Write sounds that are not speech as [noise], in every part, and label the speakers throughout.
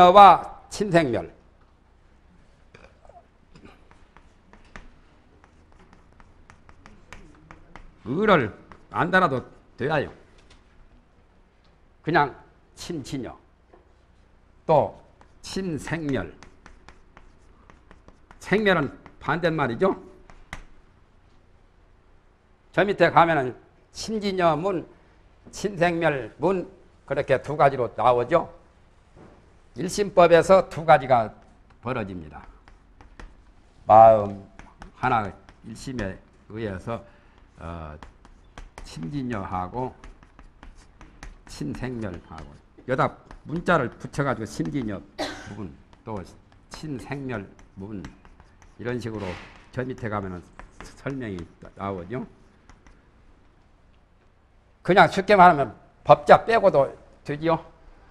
Speaker 1: 심진여와 친생멸. 을을 안 달아도 돼요. 그냥 친진여. 또 친생멸. 생멸은 반대말이죠. 저 밑에 가면은 친진여 문, 친생멸 문 그렇게 두 가지로 나오죠. 일심법에서 두 가지가 벌어집니다. 마음 하나 일심에 의해서 어, 친진여하고 친생멸하고 여기다 문자를 붙여가지고 신진여 부분 또 친생멸문 이런 식으로 저 밑에 가면은 설명이 나오죠. 그냥 쉽게 말하면 법자 빼고도 되지요.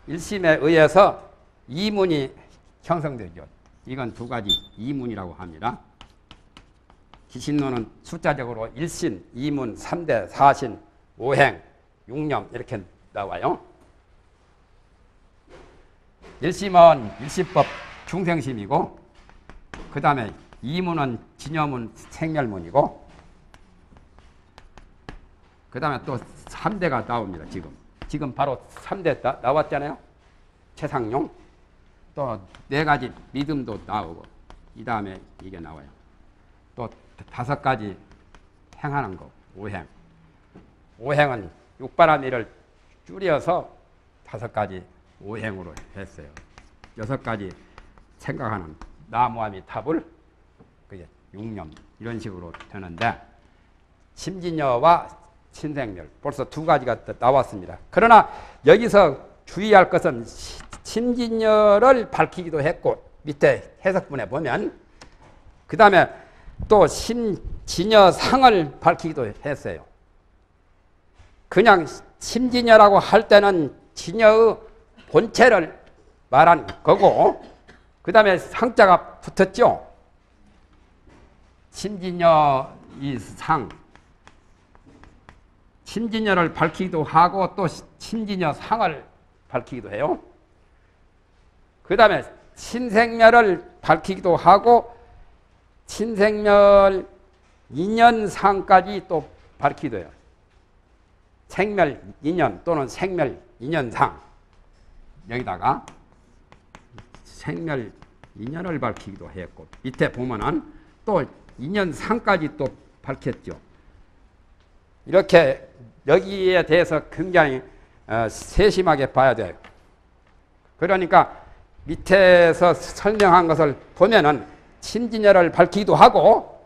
Speaker 1: 일심에 의해서 이문이 형성되죠. 이건 두 가지 이문이라고 합니다. 기신론은 숫자적으로 일신, 이문, 삼대, 사신, 오행, 육념 이렇게 나와요. 일심은 일시법 중생심이고 그 다음에 이문은 진여문, 생멸문이고 그 다음에 또 3대가 나옵니다. 지금. 지금 바로 3대 나, 나왔잖아요. 최상용. 또 네 가지 믿음도 나오고 이 다음에 이게 나와요. 또 다섯 가지 행하는 거. 오행. 오행은 육바라미를 줄여서 다섯 가지 오행으로 했어요. 여섯 가지 생각하는 나무아미탑을 그게 육념 이런 식으로 되는데 심진여와 신생멸 벌써 두 가지가 나왔습니다. 그러나 여기서 주의할 것은 심진여를 밝히기도 했고 밑에 해석문에 보면 그 다음에 또 심진여상을 밝히기도 했어요. 그냥 심진여라고 할 때는 진여의 본체를 말한 거고 그 다음에 상자가 붙었죠. 심진여 이 상, 심진여를 밝히기도 하고 또 심진여 상을 밝히기도 해요. 그 다음에 신생멸을 밝히기도 하고 신생멸 인연상까지 또 밝히기도 해요. 생멸 인연 또는 생멸 인연상 여기다가 생멸 인연을 밝히기도 했고 밑에 보면은 또 인연상까지 또 밝혔죠. 이렇게 여기에 대해서 굉장히 어, 세심하게 봐야 돼요. 그러니까 밑에서 설명한 것을 보면은 심진여를 밝히기도 하고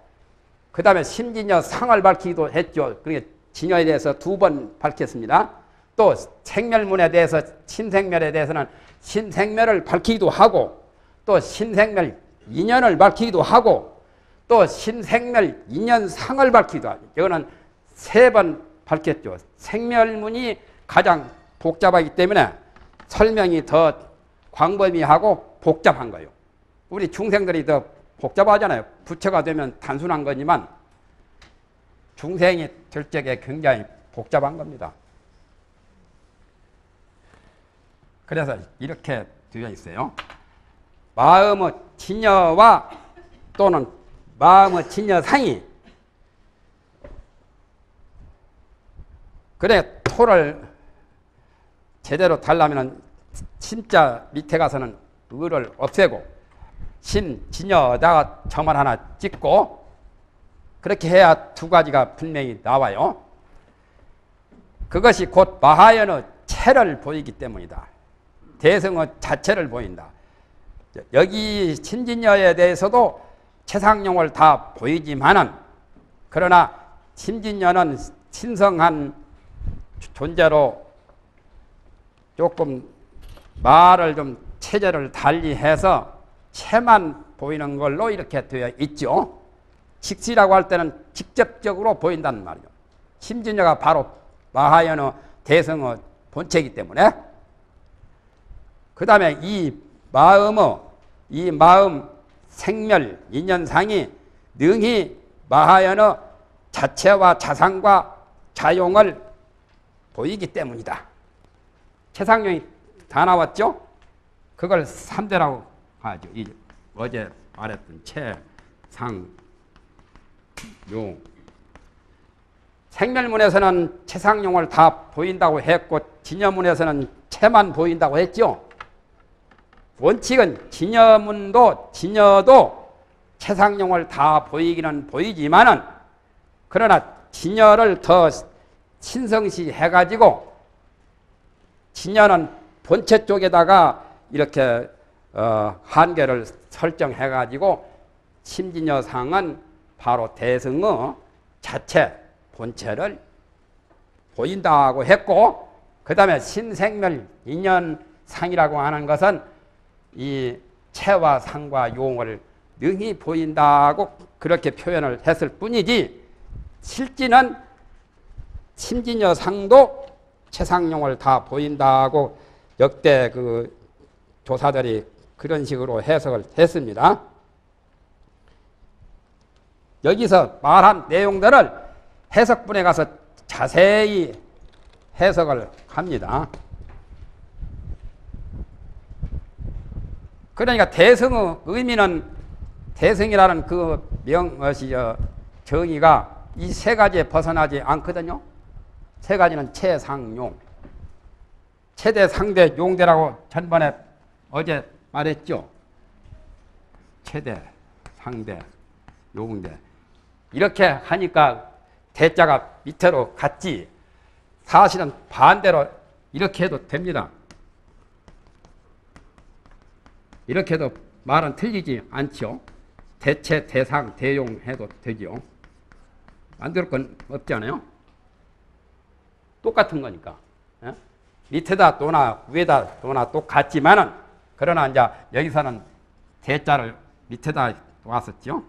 Speaker 1: 그 다음에 심진여 상을 밝히기도 했죠. 그러니까 진여에 대해서 두 번 밝혔습니다. 또 생멸문에 대해서 신생멸에 대해서는 신생멸을 밝히기도 하고 또 신생멸 인연을 밝히기도 하고 또 신생멸 인연상을 밝히기도 하죠. 이거는 세 번 밝혔죠. 생멸문이 가장 복잡하기 때문에 설명이 더 광범위하고 복잡한 거예요. 우리 중생들이 더 복잡하잖아요. 부처가 되면 단순한 거지만 중생이 될 적에 굉장히 복잡한 겁니다. 그래서 이렇게 되어 있어요. 마음의 진여와 또는 마음의 진여상이 그래 토를 제대로 달라면 진짜 밑에 가서는 을을 없애고 신, 진여다가 점을 하나 찍고 그렇게 해야 두 가지가 분명히 나와요. 그것이 곧 마하연의 체를 보이기 때문이다. 대성의 자체를 보인다. 여기 신진여에 대해서도 최상용을 다 보이지만은 그러나 신진여는 신성한 존재로 조금 말을 좀 체제를 달리해서 체만 보이는 걸로 이렇게 되어 있죠. 직시라고 할 때는 직접적으로 보인다는 말이죠. 심진여가 바로 마하연의 대성의 본체이기 때문에 그 다음에 이 마음의 이 마음 생멸 인연상이 능히 마하연의 자체와 자상과 자용을 보이기 때문이다. 최상용이 다 나왔죠? 그걸 삼대라고 하죠. 이 어제 말했던 채, 상, 용. 생멸문에서는 채상용을 다 보인다고 했고 진여문에서는 채만 보인다고 했죠. 원칙은 진여문도 진여도 채상용을 다 보이기는 보이지만은 그러나 진여를 더 신성시 해가지고 진여는 본체 쪽에다가 이렇게 어, 한계를 설정해가지고 심진여상은 바로 대승의 자체 본체를 보인다고 했고 그 다음에 신생멸 인연상이라고 하는 것은 이 체와 상과 용을 능히 보인다고 그렇게 표현을 했을 뿐이지 실지는 심진여상도 최상용을 다 보인다고 역대 그 조사들이 그런 식으로 해석을 했습니다. 여기서 말한 내용들을 해석분에 가서 자세히 해석을 합니다. 그러니까 대승의 의미는 대승이라는 그 명엇이 저 정의가 이 세 가지에 벗어나지 않거든요. 세 가지는 최상용, 최대, 상대, 용대라고 전번에 어제 말했죠. 최대, 상대, 용대. 이렇게 하니까 대자가 밑으로 갔지. 사실은 반대로 이렇게 해도 됩니다. 이렇게 해도 말은 틀리지 않죠. 대체, 대상, 대용 해도 되죠. 만들 건 없잖아요. 똑같은 거니까. 예? 밑에다 또나 위에다 또나 똑같지만은 그러나 이제 여기서는 대자를 밑에다 놓았었죠.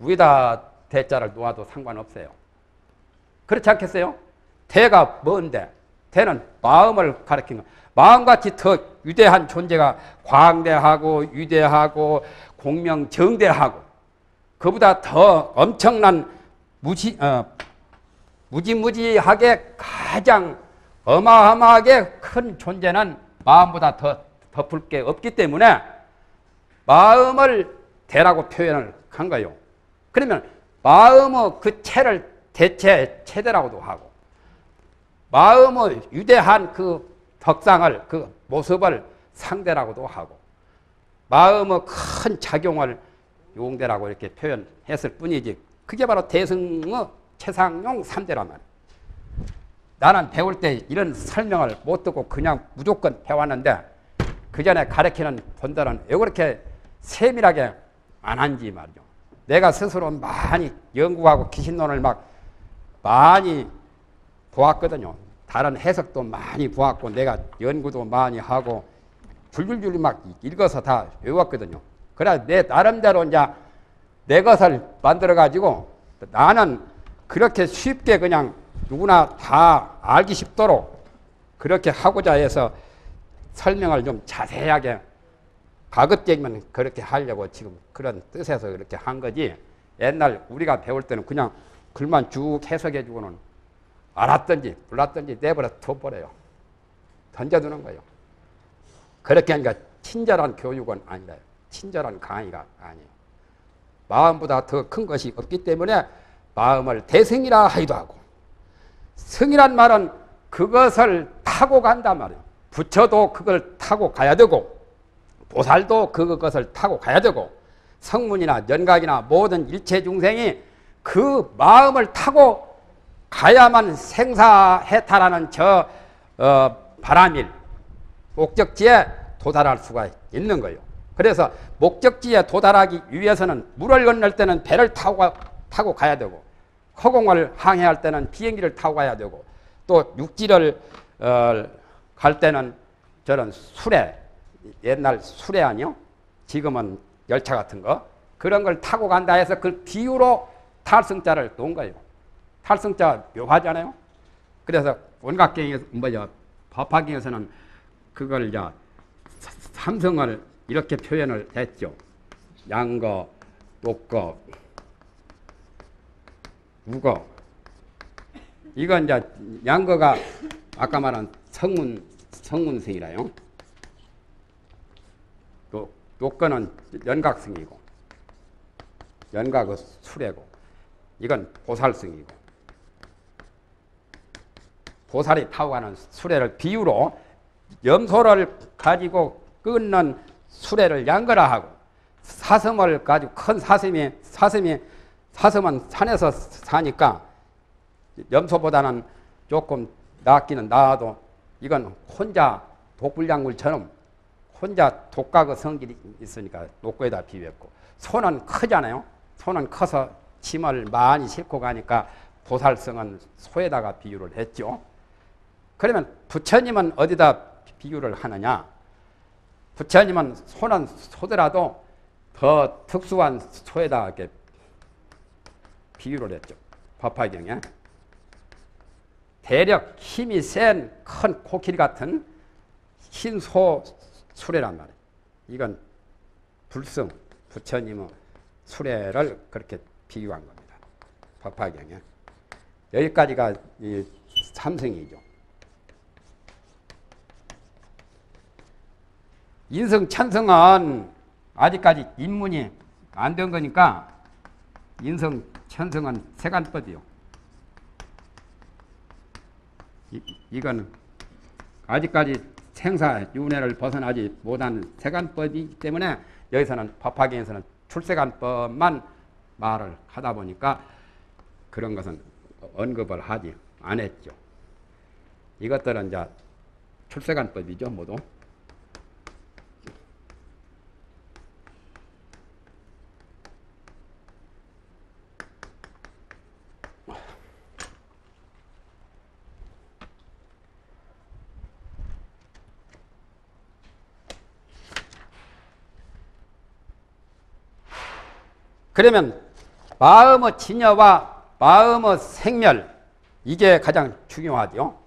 Speaker 1: 위에다 대자를 놓아도 상관없어요. 그렇지 않겠어요? 대가 뭔데? 대는 마음을 가리키는 거. 마음같이 더 위대한 존재가 광대하고 위대하고 공명정대하고 그보다 더 엄청난 무시, 어, 무지무지하게 가장 어마어마하게 큰 존재는 마음보다 더 덮을 게 없기 때문에 마음을 대라고 표현을 한 거예요. 그러면 마음의 그 체를 대체 체대라고도 하고 마음의 위대한 그 덕상을 그 모습을 상대라고도 하고 마음의 큰 작용을 용대라고 이렇게 표현했을 뿐이지 그게 바로 대승의 최상용 3대란 말이야. 나는 배울 때 이런 설명을 못 듣고 그냥 무조건 배웠는데 그 전에 가르치는 분들은 왜 그렇게 세밀하게 안 한지 말이죠. 내가 스스로 많이 연구하고 귀신론을 막 많이 보았거든요. 다른 해석도 많이 보았고 내가 연구도 많이 하고 줄줄줄 막 읽어서 다 외웠거든요. 그래 내 나름대로 이제 내 것을 만들어 가지고 나는 그렇게 쉽게 그냥 누구나 다 알기 쉽도록 그렇게 하고자 해서 설명을 좀 자세하게 가급적이면 그렇게 하려고 지금 그런 뜻에서 그렇게 한 거지 옛날 우리가 배울 때는 그냥 글만 쭉 해석해 주고는 알았든지 몰랐든지 내버려 둬버려요. 던져두는 거예요. 그렇게 하니까 친절한 교육은 아니라 친절한 강의가 아니에요. 마음보다 더 큰 것이 없기 때문에 마음을 대승이라 하기도 하고 승이란 말은 그것을 타고 간단 말이에요. 부처도 그걸 타고 가야 되고 보살도 그것을 타고 가야 되고 성문이나 연각이나 모든 일체 중생이 그 마음을 타고 가야만 생사해탈하는 저 어, 바람일 목적지에 도달할 수가 있는 거예요. 그래서 목적지에 도달하기 위해서는 물을 건널 때는 배를 타고, 타고 가야 되고 허공을 항해할 때는 비행기를 타고 가야 되고 또 육지를 어, 갈 때는 저런 수레 옛날 수레 아니요? 지금은 열차 같은 거 그런 걸 타고 간다 해서 그 비유로 탈승자를 놓은 거예요. 탈승자 묘하잖아요. 그래서 원각경에서 뭐죠 법화경에서는 그걸 이제 삼성을 이렇게 표현을 했죠. 양거, 녹거, 우거. 이건 이제 양거가 아까 말한 성문 성문성이라요. 또 요건은 연각성이고 연각은 수레고 이건 보살성이고 보살이 타고 가는 수레를 비유로 염소를 가지고 끊는 수레를 양거라 하고 사슴을 가지고 큰 사슴이 사슴이 사슴은 산에서 사니까 염소보다는 조금 낫기는 나아도 이건 혼자 독불량물처럼 혼자 독가그 성질이 있으니까 녹고에다 비볐고 소는 크잖아요. 소는 커서 짐을 많이 싣고 가니까 보살성은 소에다가 비유를 했죠. 그러면 부처님은 어디다 비유를 하느냐? 부처님은 소는 소더라도 더 특수한 소에다 이렇게 비유를 했죠. 법화경에. 대력 힘이 센 큰 코끼리 같은 흰소 수레란 말이에요. 이건 불승 부처님의 수레를 그렇게 비유한 겁니다. 법화경에. 여기까지가 이 삼승이죠. 인성 천성은 아직까지 입문이 안 된 거니까 인성 천성은 세간법이요. 이, 이건 아직까지 생사 윤회를 벗어나지 못한 세간법이기 때문에 여기서는 법화경에서는 출세간법만 말을 하다 보니까 그런 것은 언급을 하지 안 했죠. 이것들은 이제 출세간법이죠, 모두. 그러면 마음의 진여와 마음의 생멸 이게 가장 중요하죠.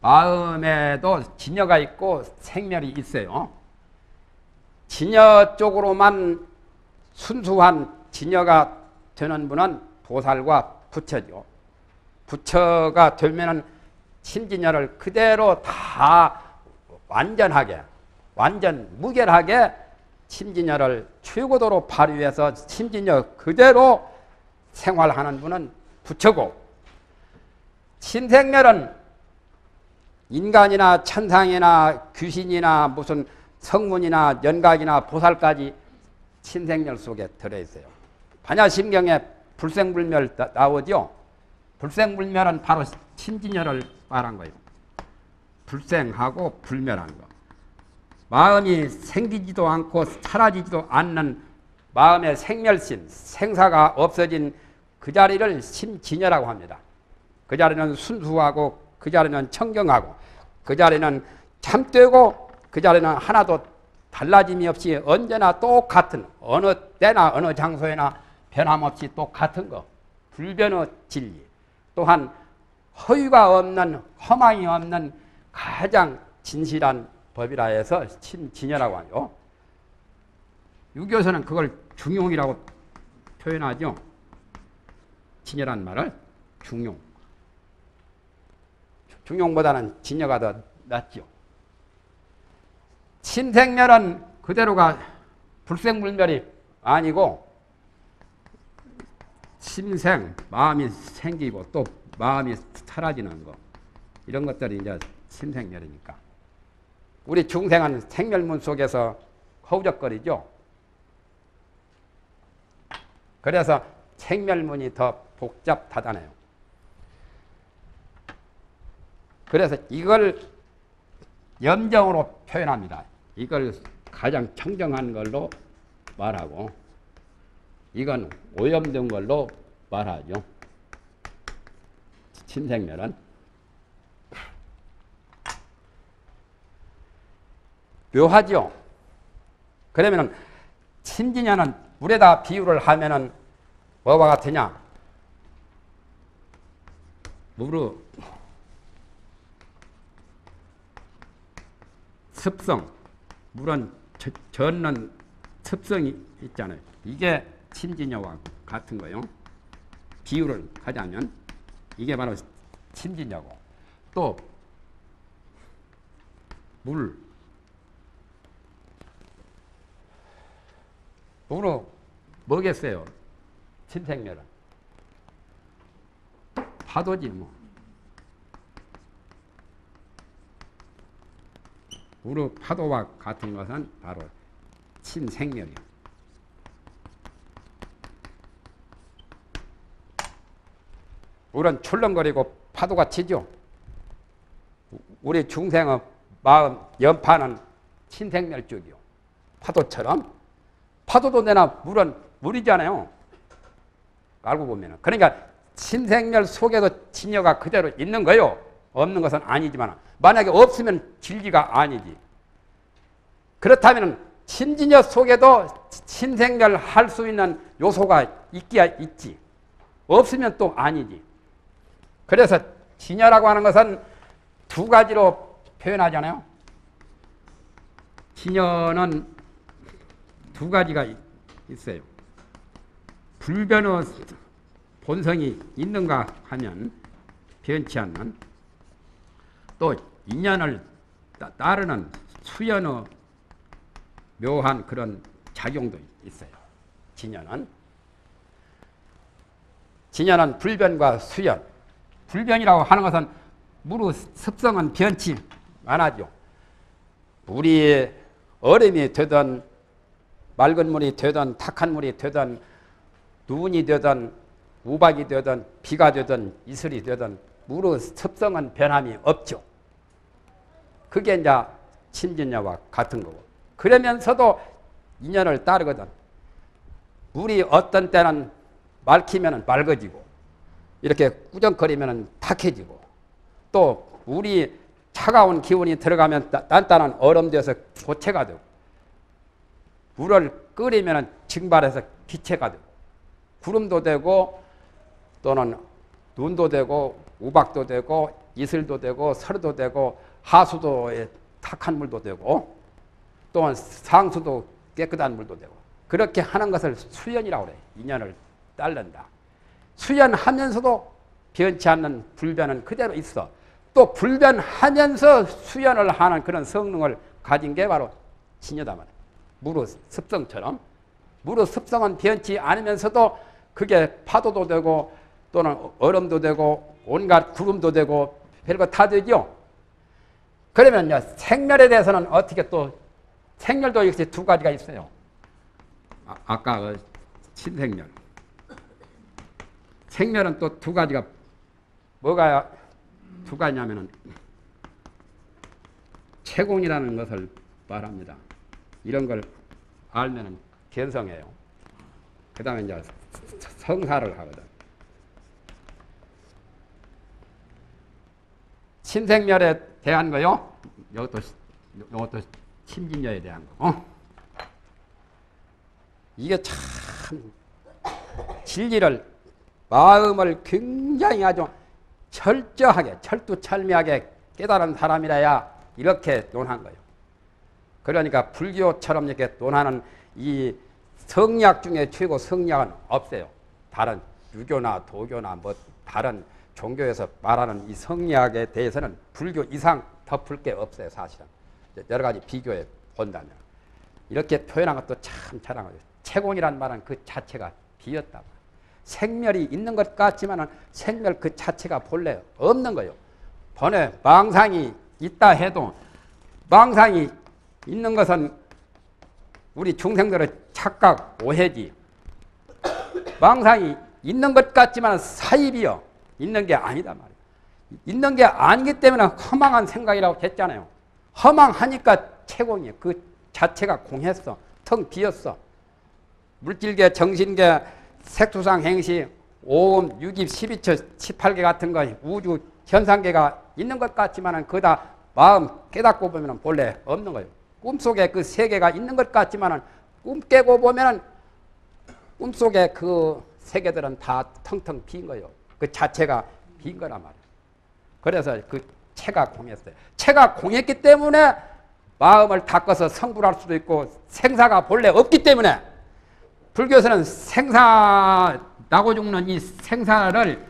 Speaker 1: 마음에도 진여가 있고 생멸이 있어요. 진여 쪽으로만 순수한 진여가 되는 분은 보살과 부처죠. 부처가 되면은 신진여를 그대로 다 완전하게, 완전 무결하게 심진여를 최고도로 발휘해서 심진여 그대로 생활하는 분은 부처고 신생멸은 인간이나 천상이나 귀신이나 무슨 성문이나 연각이나 보살까지 신생멸 속에 들어있어요. 반야심경에 불생불멸 나오죠. 불생불멸은 바로 신진여를 말한 거예요. 불생하고 불멸한 거. 마음이 생기지도 않고 사라지지도 않는 마음의 생멸신, 생사가 없어진 그 자리를 심진여라고 합니다. 그 자리는 순수하고 그 자리는 청경하고 그 자리는 참되고 그 자리는 하나도 달라짐이 없이 언제나 똑같은 어느 때나 어느 장소에나 변함없이 똑같은 거 불변의 진리 또한 허위가 없는 허망이 없는 가장 진실한 법이라 해서 진여라고 하죠. 유교에서는 그걸 중용이라고 표현하죠. 진여란 말을 중용. 중용보다는 진여가 더 낫죠. 신생멸은 그대로가 불생불멸이 아니고 심생, 마음이 생기고 또 마음이 사라지는 거 이런 것들이 이제 심생멸이니까 우리 중생은 생멸문 속에서 허우적거리죠. 그래서 생멸문이 더 복잡하다네요. 그래서 이걸 염정으로 표현합니다. 이걸 가장 청정한 걸로 말하고 이건 오염된 걸로 말하죠. 신생멸은 묘하죠. 그러면은 신진여는 물에다 비유를 하면은 뭐와 같으냐? 물의 습성, 물은 젓는 습성이 있잖아요. 이게 신진여와 같은 거요. 비유를 하자면 이게 바로 신진여고 또 물. 물로 뭐겠어요? 신생멸은. 파도지 뭐. 우르 파도와 같은 것은 바로 신생멸이요. 우리는 출렁거리고 파도가 치죠. 우리 중생의 마음 연파는 신생멸적이요. 파도처럼 파도도 내나 물은 물이잖아요. 알고 보면은 그러니까 신생멸 속에도 진여가 그대로 있는 거요. 없는 것은 아니지만 만약에 없으면 진리가 아니지. 그렇다면 신진여 속에도 신생멸 할 수 있는 요소가 있기야 있지. 없으면 또 아니지. 그래서 진여라고 하는 것은 두 가지로 표현하잖아요. 진여는 두 가지가 있어요. 불변의 본성이 있는가 하면 변치 않는 또 인연을 따르는 수연의 묘한 그런 작용도 있어요. 진연은 진연은 불변과 수연 불변이라고 하는 것은 무르 습성은 변치 않아죠. 물이 얼음이 되든 맑은 물이 되든 탁한 물이 되든 눈이 되든 우박이 되든 비가 되든 이슬이 되든 무르 습성은 변함이 없죠. 그게 이제 신진녀와 같은 거고. 그러면서도 인연을 따르거든. 물이 어떤 때는 맑히면 맑아지고 이렇게 꾸정거리면 탁해지고 또 물이 차가운 기운이 들어가면 단단한 얼음 되어서 고체가 되고 물을 끓이면 증발해서 기체가 되고 구름도 되고 또는 눈도 되고 우박도 되고 이슬도 되고 설도 되고 하수도에 탁한 물도 되고 또한 상수도 깨끗한 물도 되고 그렇게 하는 것을 수연이라고 그래 인연을 따른다. 수연하면서도 변치 않는 불변은 그대로 있어. 또 불변하면서 수연을 하는 그런 성능을 가진 게 바로 진여다 말이야 무르 습성처럼 무르 습성은 변치 않으면서도 그게 파도도 되고 또는 얼음도 되고 온갖 구름도 되고 별거 다 되죠. 그러면 생멸에 대해서는 어떻게 또 생멸도 역시 두 가지가 있어요. 아, 까그 신생멸. 생멸은 또 두 가지가 뭐가 두 가지냐면은 채공이라는 것을 말합니다. 이런 걸 알면은 견성해요. 그 다음에 이제 성사를 하거든. 신생멸에 대한 거요. 이것도 이것도 신진녀에 대한 거. 어? 이게 참 진리를 마음을 굉장히 아주 철저하게 철두철미하게 깨달은 사람이라야 이렇게 논한 거예요. 그러니까 불교처럼 이렇게 논하는 이 성약 중에 최고 성약은 없어요. 다른 유교나 도교나 뭐 다른 종교에서 말하는 이 성리학에 대해서는 불교 이상 덮을 게 없어요, 사실은. 여러 가지 비교해 본다면. 이렇게 표현한 것도 참 잘한 거죠. 채공이란 말은 그 자체가 비었다. 생멸이 있는 것 같지만 생멸 그 자체가 본래 없는 거예요. 번에 망상이 있다 해도 망상이 있는 것은 우리 중생들의 착각, 오해지. 망상이 있는 것 같지만 사입이요. 있는 게 아니다 말이에요. 있는 게 아니기 때문에 허망한 생각이라고 했잖아요. 허망하니까 채공이 그 자체가 공했어. 텅 비었어. 물질계, 정신계, 색투상 행시, 오음, 유깁, 12처, 18개 같은 거 우주 현상계가 있는 것 같지만 그다 마음 깨닫고 보면 본래 없는 거예요. 꿈속에 그 세계가 있는 것 같지만 꿈 깨고 보면 꿈속에 그 세계들은 다 텅텅 빈 거예요. 그 자체가 빈 거란 말이에요. 그래서 그 체가 공했어요. 체가 공했기 때문에 마음을 닦아서 성불할 수도 있고 생사가 본래 없기 때문에 불교에서는 생사 나고 죽는 이 생사를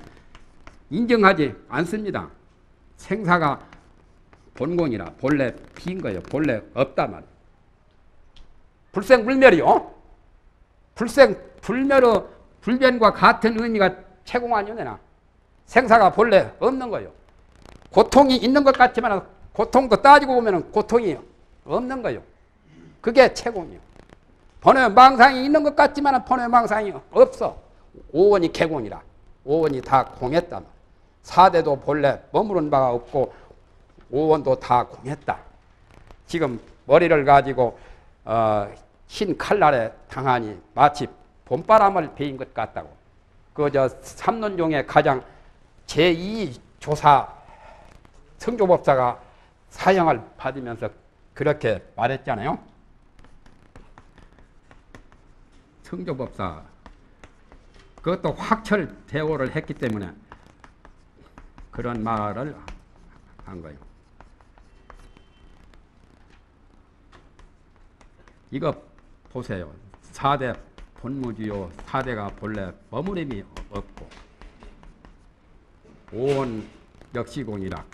Speaker 1: 인정하지 않습니다. 생사가 본공이라 본래 빈 거예요. 본래 없다 말. 불생 불멸이요. 불생 불멸의 불변과 같은 의미가 채공 아니요 내나. 생사가 본래 없는 거예요. 고통이 있는 것 같지만 고통도 따지고 보면 고통이 없는 거예요. 그게 채공이요. 번외 망상이 있는 것 같지만 번외 망상이 없어. 오원이 개공이라. 오원이 다 공했다. 사대도 본래 머무른 바가 없고 오원도 다 공했다. 지금 머리를 가지고 어, 흰 칼날에 당하니 마치 봄바람을 베인 것 같다고. 그저 삼론종의 가장 제2 조사 성조법사가 사형을 받으면서 그렇게 말했잖아요. 성조법사 그것도 확철 대오를 했기 때문에 그런 말을 한 거예요. 이거 보세요. 4대 본무지요. 4대가 본래 머무림이 없고 오원 역시공이라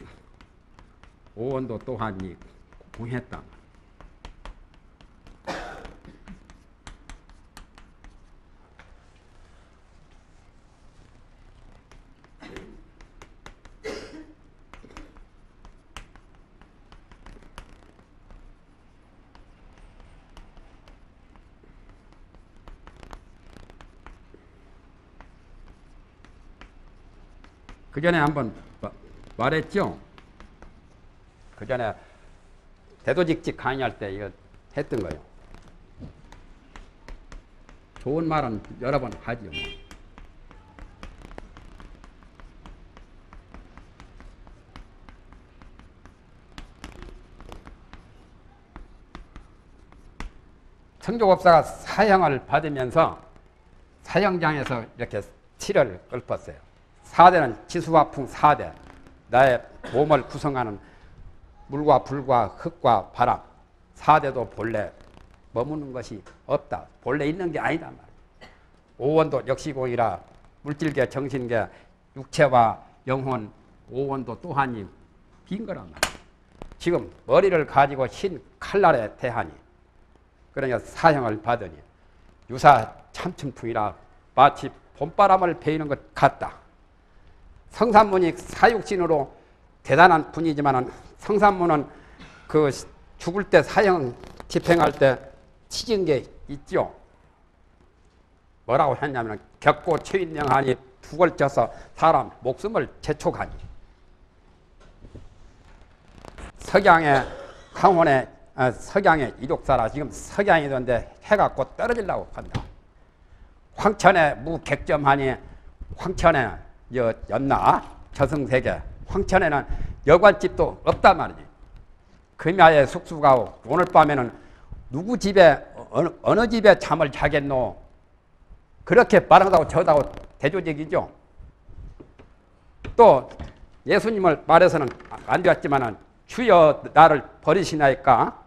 Speaker 1: 오원도 또한 공했다. 전에 한번 말했죠. 그 전에 대도직직 강의할 때 이거 했던 거예요. 좋은 말은 여러 번 하죠. 뭐. 청조법사가 사형을 받으면서 사형장에서 이렇게 치를 읊었어요. 4대는 지수화풍 4대. 나의 몸을 구성하는 물과 불과 흙과 바람. 4대도 본래 머무는 것이 없다. 본래 있는 게 아니다. 오원도 역시공이라 물질계, 정신계, 육체와 영혼, 오원도 또한이 빈 거란 말이야. 지금 머리를 가지고 흰 칼날에 대하니 그러니까 사형을 받으니 유사 참춘풍이라 마치 봄바람을 베이는 것 같다. 성산문이 사육신으로 대단한 분이지만 성산문은 그 죽을 때 사형 집행할 때 치진 게 있죠. 뭐라고 했냐면 격고 최인명하니 북을 쪄서 사람 목숨을 재촉하니 석양의 강원의 아, 석양의 이족사라 지금 석양이던데 해가 곧 떨어지려고 한다. 황천에 무객점하니 황천에 여, 였나 저승세계 황천에는 여관집도 없단 말이지. 금야에 숙수가 오늘 밤에는 누구 집에 어느, 어느 집에 잠을 자겠노? 그렇게 말하다고 저다고 대조적이죠. 또 예수님을 말해서는 안 되었지만은 주여 나를 버리시나이까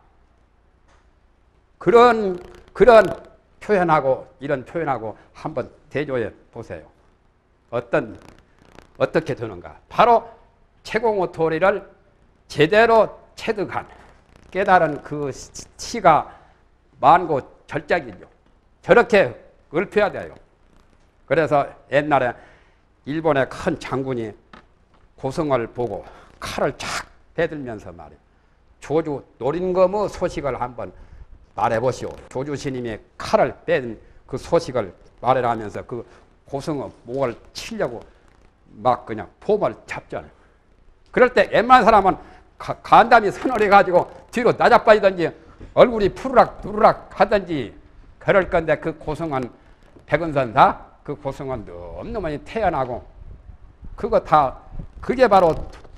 Speaker 1: 그런 그런 표현하고 이런 표현하고 한번 대조해 보세요. 어떤 어떻게 되는가? 바로 최공호 도리를 제대로 체득한 깨달은 그 시가 만고 절작이죠. 저렇게 읊혀야 돼요. 그래서 옛날에 일본의 큰 장군이 고성을 보고 칼을 착 빼들면서 말이에요. 조주 노린검의 소식을 한번 말해보시오. 조주 스님이 칼을 뺀 그 소식을 말해라면서 그 고성의 목을 치려고 막 그냥 폼을 잡잖아요. 그럴 때 웬만한 사람은 가, 간담이 서늘해가지고 뒤로 나자빠지든지 얼굴이 푸르락 누르락 하든지 그럴 건데 그 고성은 백은선사 그 고성은 너무너무 태어나고 그거 다 그게 바로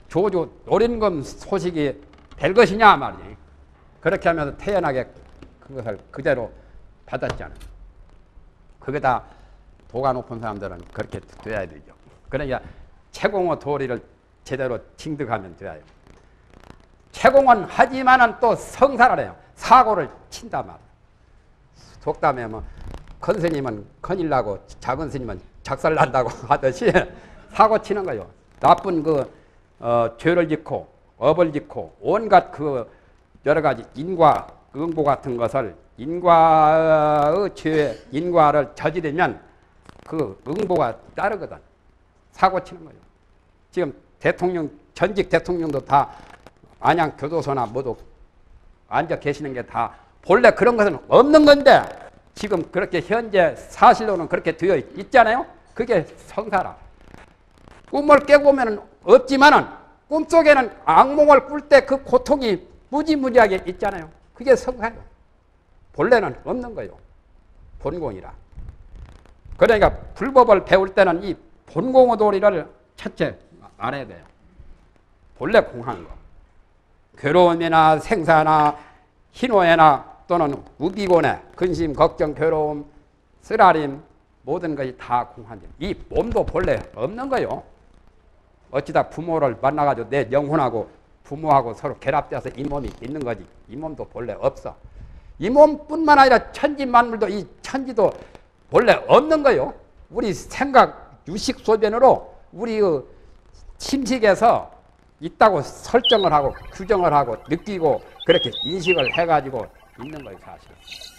Speaker 1: 조주 노린검 소식이 될 것이냐 말이지. 그렇게 하면서 태연하게 그것을 그대로 받았잖아요. 그게 다 도가 높은 사람들은 그렇게 돼야 되죠. 그러니까 채공의 도리를 제대로 징득하면 돼요. 채공은 하지만은 또 성사를 해요. 사고를 친다 말. 속담에 뭐, 큰 스님은 큰일 나고 작은 스님은 작살 난다고 [laughs] 하듯이 사고 치는 거요. 나쁜 그, 어, 죄를 짓고 업을 짓고 온갖 그 여러 가지 인과 응보 같은 것을 인과의 죄, 인과를 저지르면 그 응보가 따르거든. 사고 치는 거예요. 지금 대통령, 전직 대통령도 다 안양 교도소나 모두 앉아 계시는 게 다 본래 그런 것은 없는 건데 지금 그렇게 현재 사실로는 그렇게 되어 있잖아요. 그게 성사라. 꿈을 깨고 보면 없지만은 꿈속에는 악몽을 꿀 때 그 고통이 무지무지하게 있잖아요. 그게 성사예요. 본래는 없는 거예요. 본공이라. 그러니까 불법을 배울 때는 이 본공의 도리를 첫째 알아야 돼요. 본래 공한 거. 괴로움이나 생사나 희노애나 또는 우비곤해 근심, 걱정, 괴로움, 쓰라림 모든 것이 다 공한점. 이 몸도 본래 없는 거요. 어찌다 부모를 만나가지고 내 영혼하고 부모하고 서로 결합돼서 이 몸이 있는 거지. 이 몸도 본래 없어. 이 몸뿐만 아니라 천지 만물도 이 천지도 본래 없는 거요. 우리 생각 유식 소변으로 우리 그 침식에서 있다고 설정을 하고 규정을 하고 느끼고 그렇게 인식을 해가지고 있는 거예요 사실.